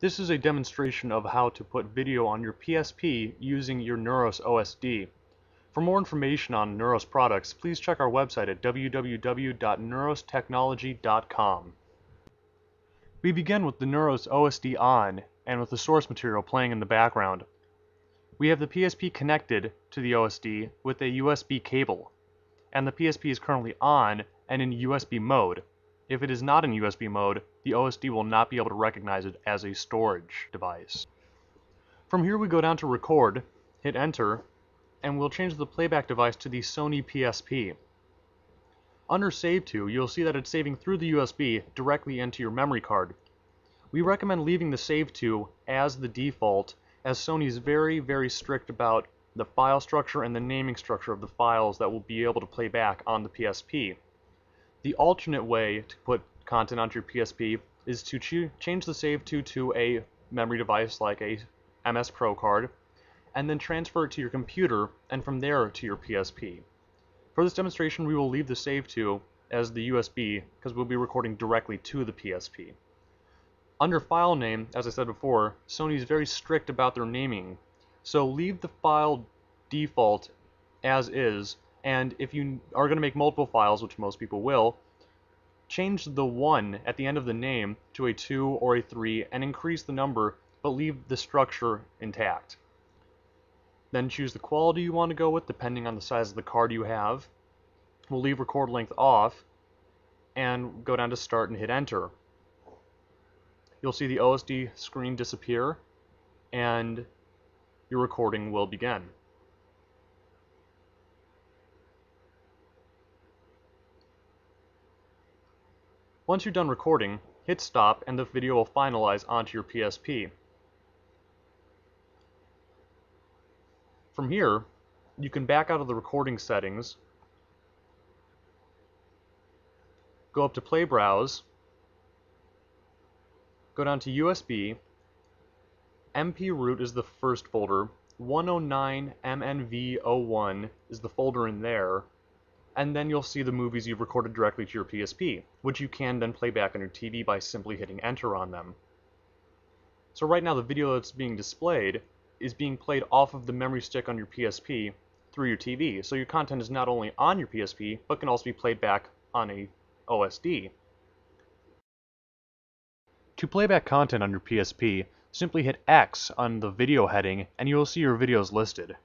This is a demonstration of how to put video on your PSP using your Neuros OSD. For more information on Neuros products, please check our website at www.neurostechnology.com. We begin with the Neuros OSD on and with the source material playing in the background. We have the PSP connected to the OSD with a USB cable, and the PSP is currently on and in USB mode. If it is not in USB mode, the OSD will not be able to recognize it as a storage device. From here we go down to record, hit enter, and we'll change the playback device to the Sony PSP. Under Save To, you'll see that it's saving through the USB directly into your memory card. We recommend leaving the Save To as the default as Sony is very, very strict about the file structure and the naming structure of the files that will be able to play back on the PSP. The alternate way to put content onto your PSP is to change the save to to a memory device like a MS Pro card, and then transfer it to your computer, and from there to your PSP. For this demonstration, we will leave the save to as the USB, because we'll be recording directly to the PSP. Under file name, as I said before, Sony is very strict about their naming, so leave the file default as is, and if you are going to make multiple files, which most people will, change the 1 at the end of the name to a 2 or a 3 and increase the number, but leave the structure intact. Then choose the quality you want to go with depending on the size of the card you have. We'll leave record length off and go down to start and hit enter. You'll see the OSD screen disappear and your recording will begin. Once you're done recording, hit stop and the video will finalize onto your PSP. From here, you can back out of the recording settings, go up to Play Browse, go down to USB, MP root is the first folder, 109MNV01 is the folder in there, and then you'll see the movies you've recorded directly to your PSP, which you can then play back on your TV by simply hitting enter on them. So right now the video that's being displayed is being played off of the memory stick on your PSP through your TV, so your content is not only on your PSP, but can also be played back on a OSD. To play back content on your PSP, simply hit X on the video heading and you will see your videos listed.